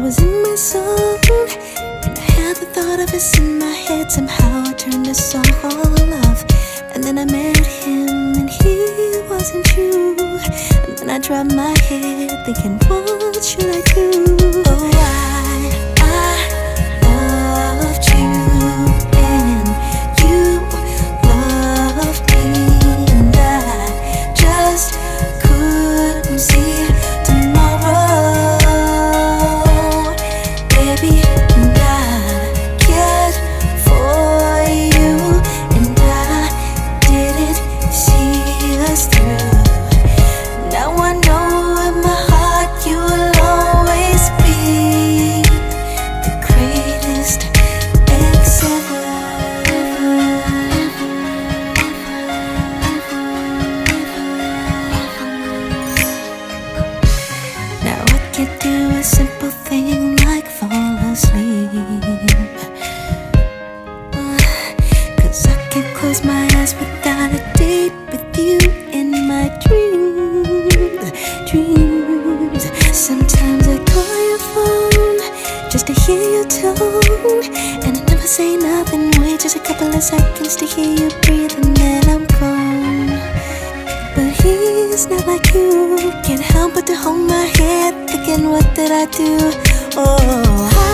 was in my soul And I had the thought of us in my head. Somehow I turned us all off And then I met him and he wasn't you And then I dropped my head thinking what should I do? Without a date with you in my dreams Dreams Sometimes I call your phone just to hear your tone And I never say nothing, wait just a couple of seconds to hear you breathe and then I'm gone but he's not like you. Can't help but to hold my head, thinking, what did I do? Oh, I